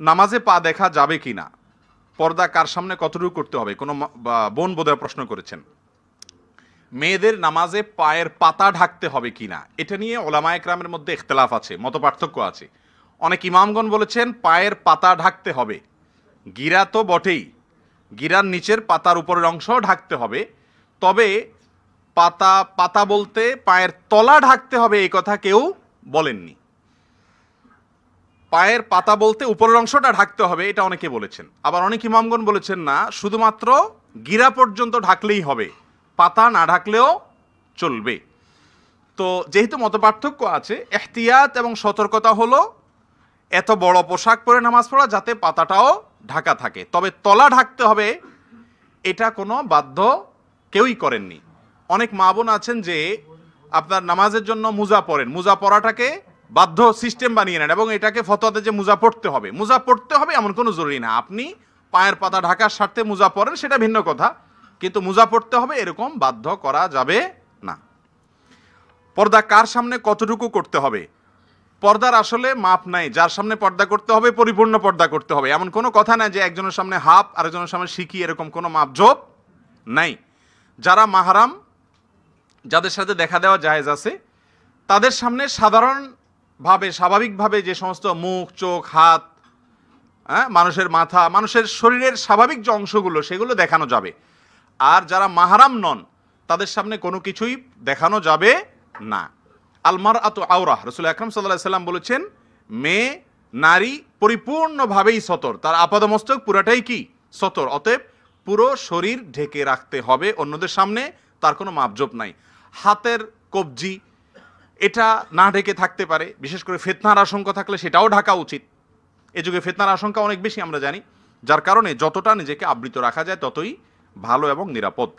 নামাজে পা দেখা যাবে কি না? পর্দা কার সামনে কতটুকু করতে হবে? কোনো বোন বোধহয় প্রশ্ন করেছেন। মেয়েদের নামাজে পায়ের পাতা ঢাকতে হবে কি না? এটা নিয়ে ওলামা একরামের মধ্যে ইখতলাফ আছে মত পার্থক্য আছে। অনেক ইমামগণ বলেছেন, পায়ের পাতা ঢাকতে হবে। গিরা তো বটেই। গিরার নিচের পাতার উপরের অংশ ঢাকতে হবে। তবে পাতা পাতা বলতে পায়ের তলা ঢাকতে হবে এই কথা কেউ বলেননি। পায়ের পাতা বলতে উপরের অংশটা ঢাকতে হবে, এটা অনেকে বলেছেন। আবার অনেক ইমামগণ বলেছেন না, শুধুমাত্র গিরা পর্যন্ত ঢাকলেই হবে, পাতা না ঢাকলেও চলবে। তো যেহেতু মতপার্থক্য আছে, এহতিয়াত এবং সতর্কতা হলো এত বড় পোশাক পরে নামাজ পড়া যাতে পাতাটাও ঢাকা থাকে। তবে তলা ঢাকতে হবে, এটা কোনো বাধ্য কেউই করেননি। অনেক মা বোন আছেন যে আপনার নামাজের জন্য মুজা পড়েন মুজা পড়াটাকে বাধ্য সিস্টেম বানিয়ে নেন এবং এটাকে ফতোয়াতে যে মুজা পড়তে হবে, মুজা পড়তে হবে এমন কোনো জরুরি না। আপনি পায়ের পাতা ঢাকার স্বার্থে মুজা পড়েন সেটা ভিন্ন কথা। কিন্তু মুজা পড়তে হবে এরকম বাধ্য করা যাবে না। পর্দা কার সামনে কতটুকু করতে হবে? পর্দার আসলে মাপ নাই, যার সামনে পর্দা করতে হবে, পরিপূর্ণ পর্দা করতে হবে। এমন কোনো কথা নাই যে একজনের সামনে হাফ, আরেকজনের সামনে শিখি এরকম কোনো মাপজোপ নাই। যারা মাহারাম, যাদের সাথে দেখা দেওয়া জায়েজ আছে, তাদের সামনে সাধারণভাবে স্বাভাবিকভাবে যে সমস্ত মুখ, চোখ, হাত হ্যাঁ মানুষের মাথা, মানুষের শরীরের স্বাভাবিক যে অংশগুলো, সেগুলো দেখানো যাবে। আর যারা মাহারাম নন, তাদের সামনে কোনো কিছুই দেখানো যাবে না। আলমার আত আওরাহ রসুল আকরম সাল্লাহ সাল্লাম বলেছেন, মেয়ে, নারী পরিপূর্ণভাবেই সতর। তার আপাদমস্তক পুরাটাই কি? সতর। অতএব পুরো শরীর ঢেকে রাখতে হবে, অন্যদের সামনে তার কোনো মাপজোপ নাই। হাতের কবজি এটা না ঢেকে থাকতে পারে, বিশেষ করে ফেতনার আশঙ্কা থাকলে সেটাও ঢাকা উচিত। এ যুগে ফেতনার আশঙ্কা অনেক বেশি আমরা জানি, যার কারণে যতটা নিজেকে আবৃত রাখা যায় ততই ভালো এবং নিরাপদ।